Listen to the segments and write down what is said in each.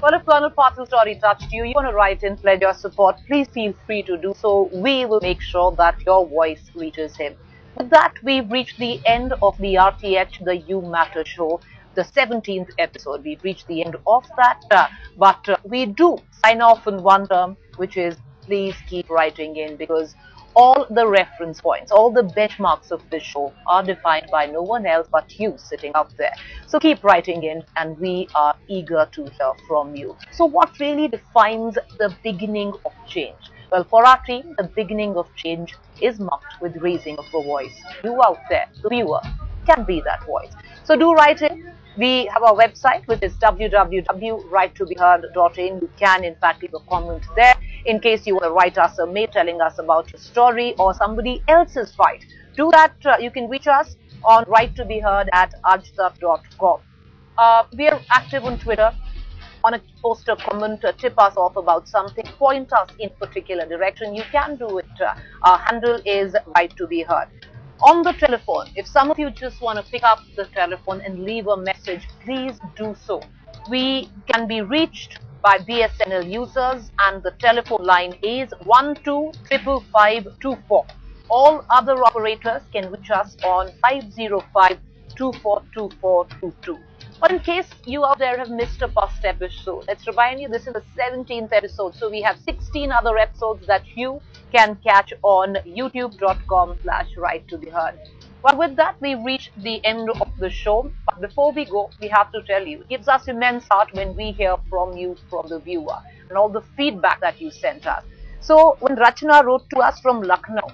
Well, if Colonel Patil's story touched you, you want to write in, pledge your support, please feel free to do so. We will make sure that your voice reaches him. With that, we've reached the end of the RTH, the You Matter show, the 17th episode. We've reached the end of that, uh, but uh, we do sign off in one term, which is please keep writing in because all the reference points, all the benchmarks of this show are defined by no one else but you sitting out there. So keep writing in and we are eager to hear from you. So what really defines the beginning of change? Well, for our team, the beginning of change is marked with raising of a voice. You out there, the viewer, can be that voice. So do write in. We have our website, which is www.righttobeheard.in. You can, in fact, leave a comment there in case you want to write us a mail telling us about your story or somebody else's fight. Do that. Uh, you can reach us on right to be at ajtak.com. Uh, we are active on Twitter. On a post a comment, uh, tip us off about something, point us in particular direction. You can do it. Uh, our handle is right to be heard. On the telephone, if some of you just want to pick up the telephone and leave a message, please do so. We can be reached by BSNL users and the telephone line is 125524. All other operators can reach us on 505-242422. But in case you out there have missed a past episode, let's remind you this is the 17th episode. So we have 16 other episodes that you can catch on youtube.com slash right to be heard. But with that, we've reached the end of the show. But before we go, we have to tell you, it gives us immense heart when we hear from you, from the viewer, and all the feedback that you sent us. So when Rachna wrote to us from Lucknow,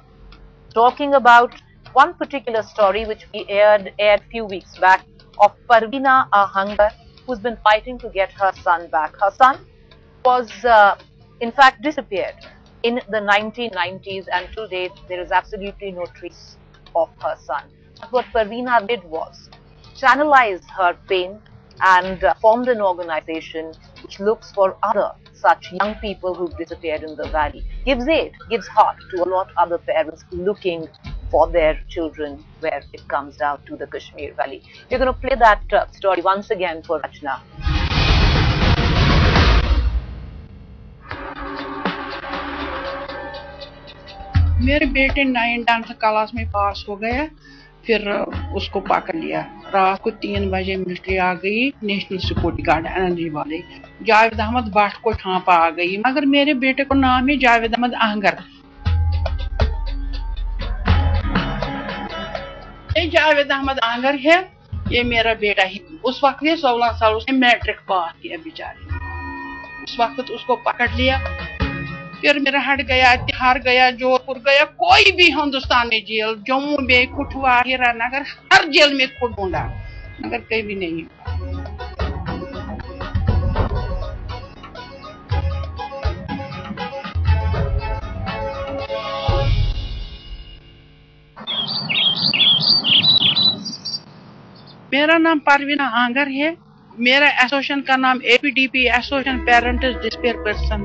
talking about one particular story which we aired aired few weeks back of Parveena Ahangar, who's been fighting to get her son back. Her son was, uh, in fact, disappeared in the 1990s, and to date, there is absolutely no trace of her son. But what Parvina did was channelize her pain and uh, formed an organization which looks for other such young people who've disappeared in the valley, gives aid, gives heart to a lot of other parents looking for their children where it comes down to the Kashmir Valley. We're going to play that uh, story once again for Rachna. मेरे बेटे nine dance class में पास हो गया फिर उसको पकड़ लिया रात को तीन बजे मिलिट्री आ गई नेशनल सिक्योरिटी गार्ड एनर्जी वाले जावेद अहमद भट्ट को ठापा आ गई मगर मेरे बेटे को नाम है जावेद अहमद आहंगर ये जावेद अहमद आंगर है, ये मेरा बेटा ही उस वक्त ये सोलह साल उसने मैट्रिक पास किया बेचारे उस वक्त उसको पकड़ लिया, फिर मेरा हट गया, तिहार गया, जोधपुर गया, कोई भी हिंदुस्तान में जेल, जम्मू में कुठवा हीरानगर, हर जेल में खुद ढूंढा, मगर कहीं भी नहीं। मेरा नाम परवीना आंगर है। मेरा एसोसिएशन का नाम A P D P association parents despair person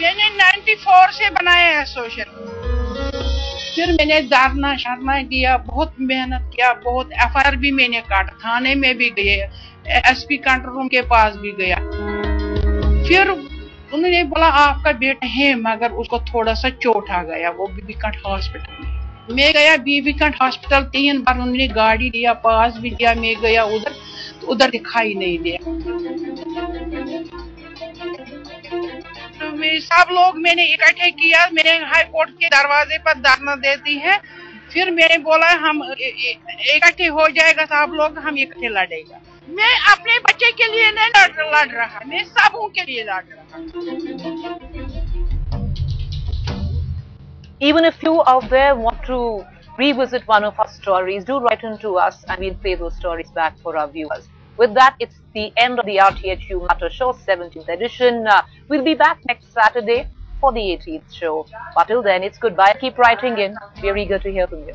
मैंने 94 से बनाया एसोसिएशन फिर मैंने धरना शरना दिया बहुत मेहनत किया, बहुत एफ़ भी मैंने काटा। थाने में भी गए एसपी कंट्रोल रूम के पास भी गया। फिर उन्होंने बोला, आपका बेटा है, मगर उसको थोड़ा सा चोट आ गया, वो बीबीकंठ हॉस्पिटल में मैं गया, बीबीकंठ हॉस्पिटल, तीन बार उन्होंने गाड़ी दिया पास भी दिया मैं गया उधर तो उधर दिखाई नहीं दिया। सब लोग मैंने इकट्ठे किया मैंने हाई कोर्ट के दरवाजे पर धरना देती है। फिर मैंने बोला, हम इकट्ठे हो जाएगा सब लोग, हम इकट्ठे लड़ेगा। मैं अपने बच्चे के लिए नहीं लड़ रहा, मैं सबों के लिए लड़ रहा। Even if you out there want to revisit one of our stories, do write into us and we'll play those stories back for our viewers. With that, it's the end of the RTHU Matter Show 17th edition. Uh, we'll be back next Saturday for the 18th show. But till then, it's goodbye. Keep writing in. We're eager to hear from you.